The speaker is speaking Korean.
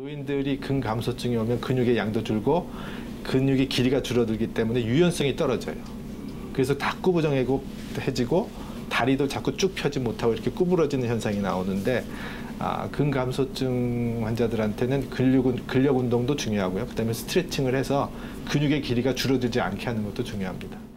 노인들이 근 감소증이 오면 근육의 양도 줄고 근육의 길이가 줄어들기 때문에 유연성이 떨어져요. 그래서 다 구부정해지고 다리도 자꾸 쭉 펴지 못하고 이렇게 구부러지는 현상이 나오는데 아, 근감소증 환자들한테는 근력, 근력 운동도 중요하고요. 그다음에 스트레칭을 해서 근육의 길이가 줄어들지 않게 하는 것도 중요합니다.